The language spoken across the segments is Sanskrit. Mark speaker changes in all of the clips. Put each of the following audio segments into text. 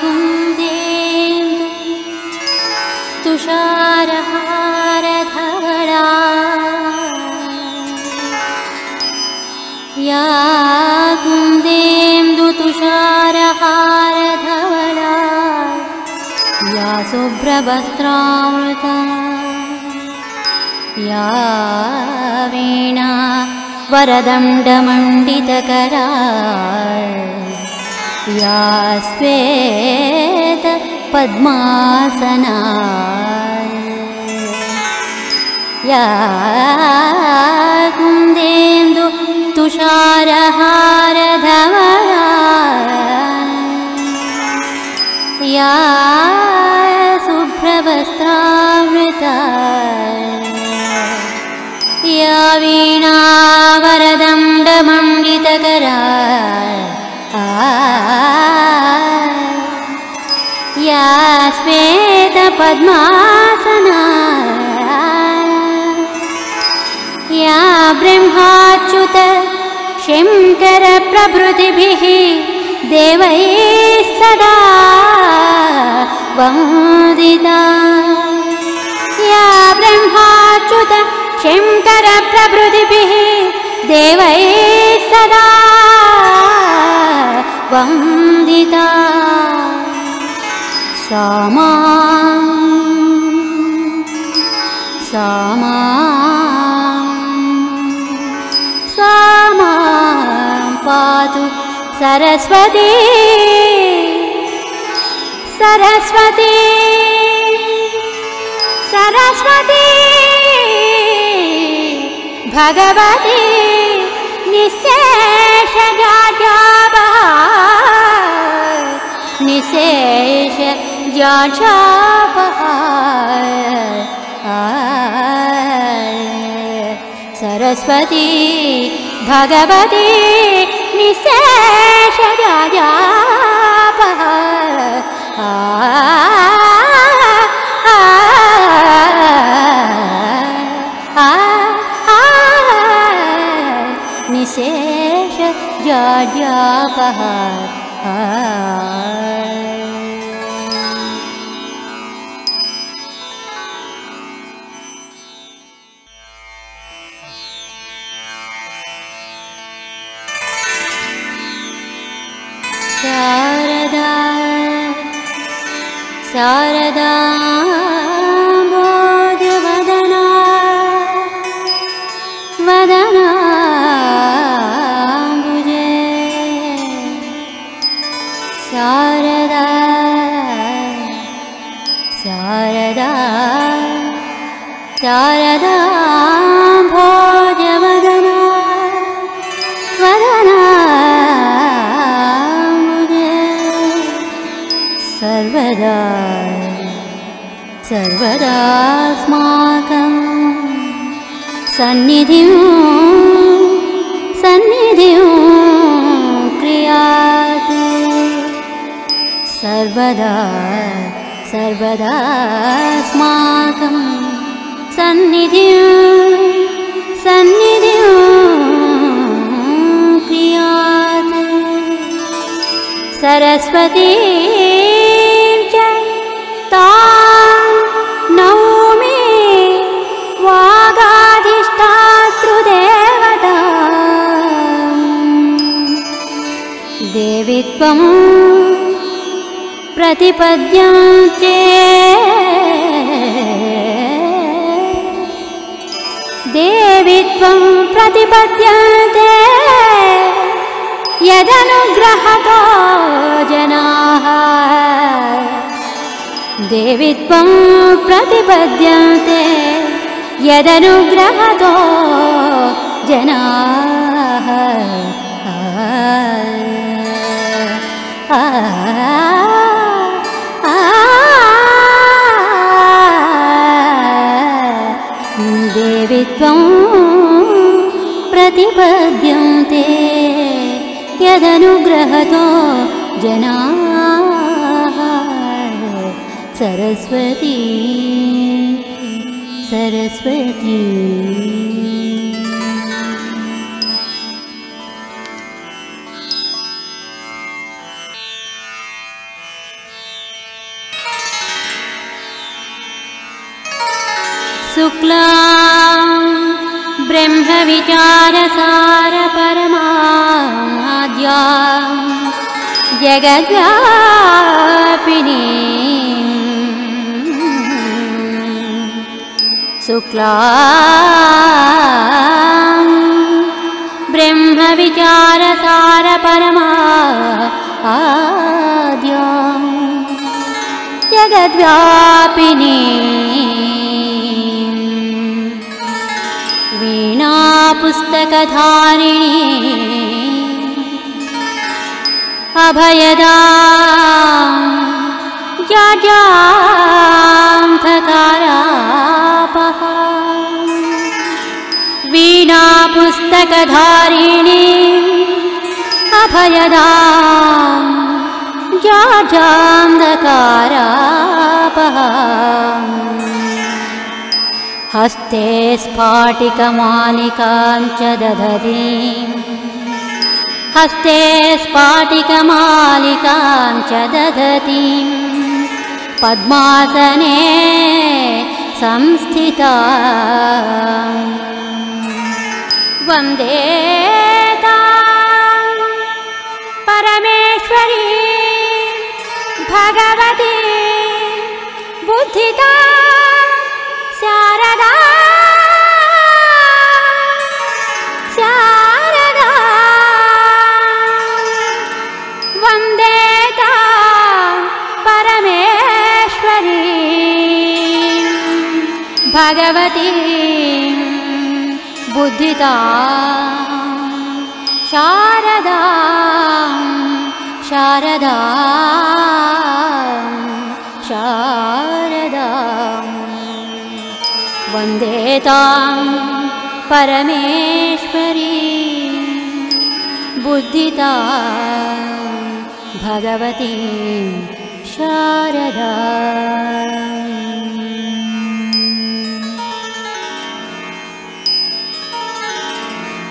Speaker 1: कुन्दे तुषारहारधवला। या शुभ्रवस्त्रामृता या वीणा वरदण्डमण्डितकरा या स्वेत पद्मासना या कुन्देन्दु तुषारहारधवला या शुभ्रवस्त्रावृता या वीणावरदण्डमण्डितकरा श्वेतपद्मासना देवैः सदा वन्दिता या ब्रह्माच्युत शङ्करप्रभृतिभिः देवैः सदा वन्दिता सामा सामा सामा पातु सरस्वती। सरस्वती। सरस्वती। भगवती। निशेषजाजापः निशेष जाजापः सरस्वती भगवती निशेषजाजापः निशेष जाड्यापः शारदा सन्निधिं सन्निधिं क्रियातु। सर्वदा सर्वदास्माकं सन्निधिं सन्निधिं क्रियातु। सरस्वती च तां त्वं प्रतिपद्यन्ते देवि त्वं प्रतिपद्यन्ते यदनुग्रहतो जनाः देवि त्वं प्रतिपद्यन्ते यदनुग्रहतो जनाः प्रतिपद्यन्ते यदनुग्रहतो जनाः सरस्वती सरस्वती। शुक्ला ब्रह्मविचारसारपरमाद्या जगद्व्यापिनी। शुक्ला ब्रह्मविचारसारपरमा आद्या जगद्व्यापिनी वीणापुस्तकधारिणी अभयदा जाजान्धकारापः वीणापुस्तकधारिणी अभयदा जाजान्धकारापः हस्ते स्फाटिकमालिकां च दधति। हस्ते स्फाटिकमालिकां च दधति। पद्मासने संस्थिता। वन्दे भगवती बुद्धिता शारदा शारदा शारदा। वन्दे तां परमेश्वरी बुद्धिता भगवती शारदा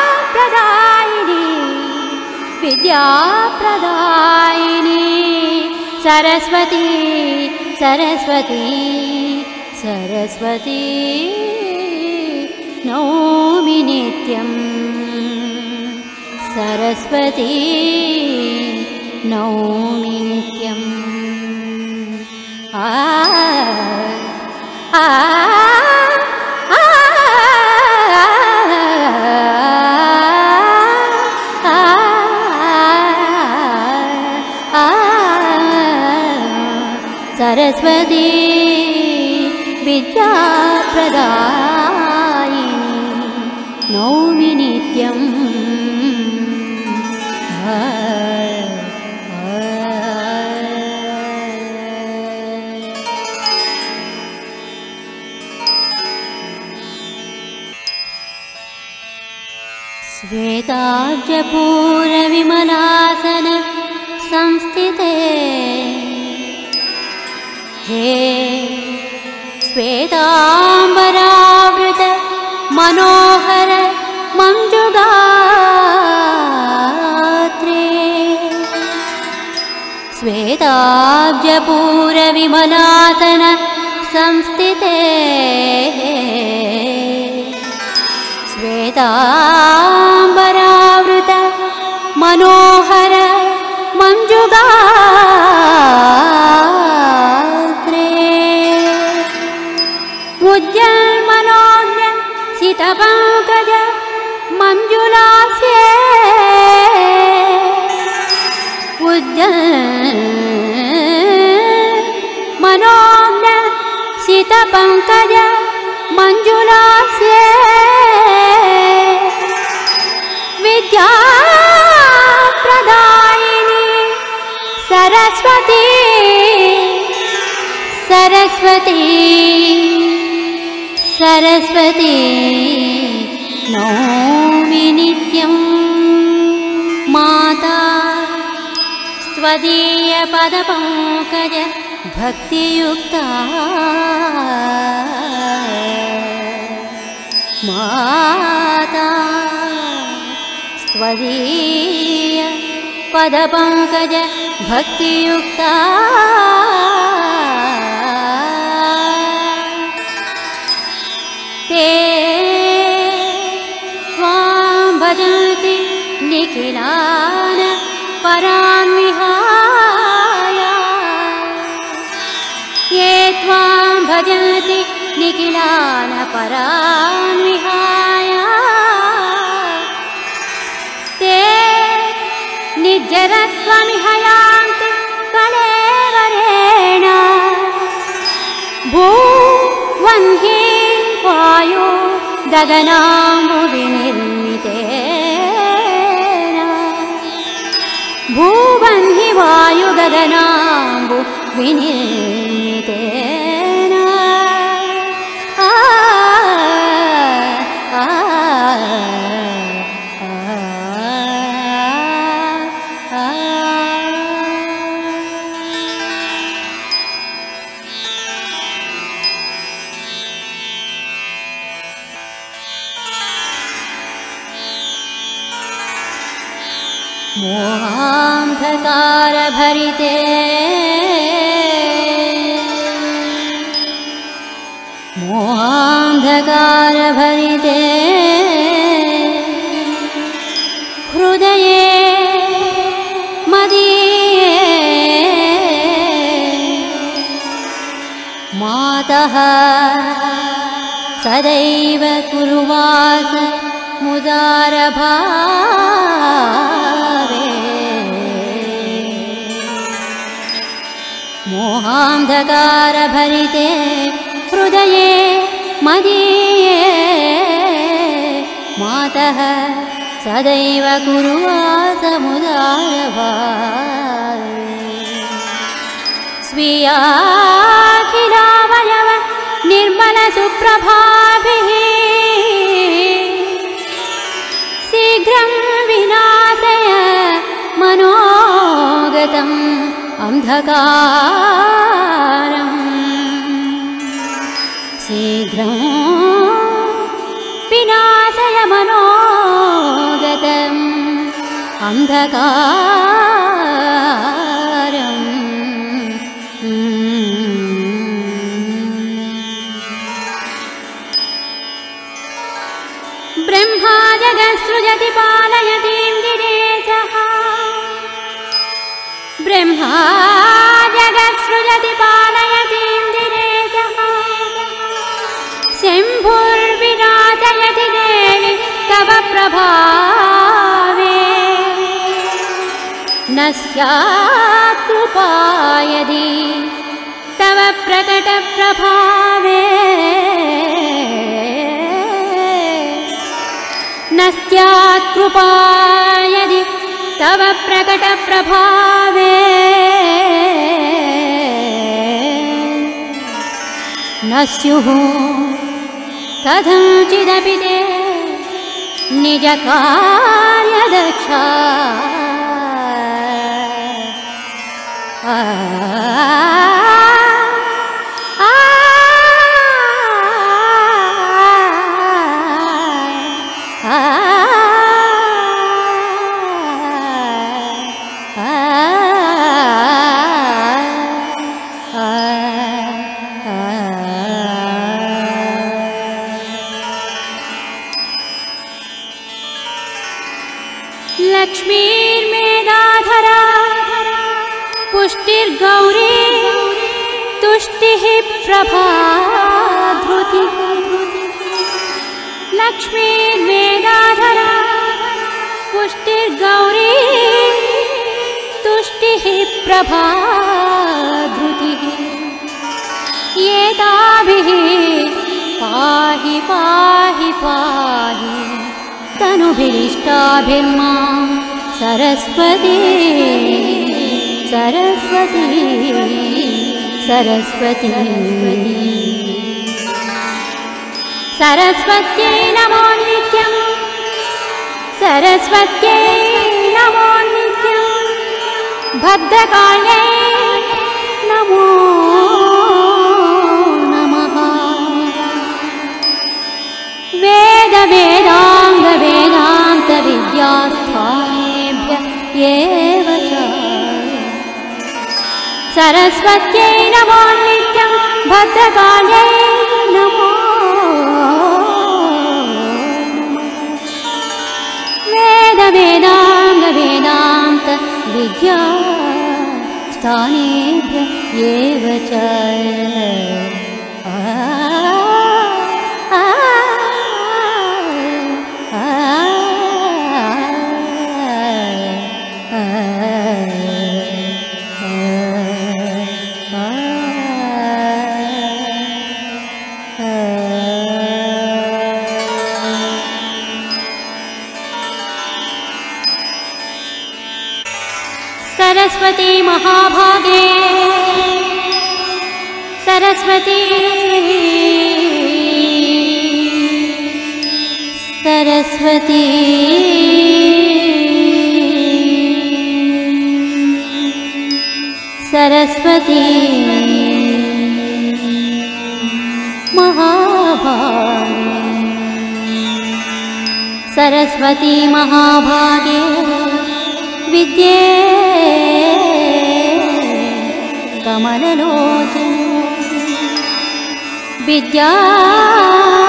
Speaker 1: विद्याप्रदायिनी विद्याप्रदायिनी सरस्वती सरस्वती सरस्वती नौमि नित्यं सरस्वती नौमि नित्यम्। आ नौमि नित्यम्। श्वेताब्जपूरविमलासन श्वेताब्जपूरविमलासन संस्थिते। श्वेताम्बरावृत मनोहर मञ्जुगात्रे। उज्जल्मनोज्ञ सितपङ्कज उज्जल मनोज्ञ सितपङ्कज मञ्जुलास्ये विद्याप्रदायिनी सरस्वती। सरस्वती। सरस्वती नौमि नित्यं स्वदीयपदपङ्कज भक्तियुक्ता। माता स्वदीय पदपङ्कज भक्तियुक्ता। ते त्वां भजन्ति निखिलान् परान् विहाय ये त्वां भजन्ति निखिलान् परान् विहाय ते निजरत्वमिह यान्ति कलेवरेण। भूवह्नि वायो गगनाम्बुविनिर्मितेन भूवह्नि वायु हृदये मदीये मातः सदैव कुर्वास मुदारभावे। मोहान्धकारभरिते हृदये मदीये मातः सदैव कुर्वास मुदारभावे स्वीयाखिलावयव निर्मलसुप्रभाभिः शीघ्रं विनाशय मनोगतम् अन्धकारम्। शीघ्रं विनाशय मनोगतम् अन्धकारम्। ब्रह्मा जगत्सृजति पालयतीं गिरेशः ब्रह्मा जगत्सृजति पालयतीं गिरेशः शम्भुर्विराजयति देवि तव प्रभावे न स्यात् कृपा यदि तव प्रकटप्रभावे न स्यात् कृपा यदि तव प्रकटप्रभावे। न स्युः कथञ्चिदपि ते निजकार्यदक्षा आ प्रभाधृतिः। एताभिः पाहि पाहि पाहि तनुभिरिष्टाभिर्मां सरस्वती सरस्वती सरस्वती। सरस्वत्यै नमो नित्यम् सरस्वत्यै नमो भद्रकाल्यै नमो नमः। वेदवेदाङ्गवेदान्तविद्यास्थानेभ्य एव च। सरस्वत्यै नमो नित्यं भद्रकाल्यै नमो वेदवेदाङ्गवेदान्त विद्या स्थानेभ्य एव च महाभागे। सरस्वती। सरस्वती। सरस्वती। महाभागे। सरस्वती महाभागे। विद्ये कमललोचने विद्यारूपे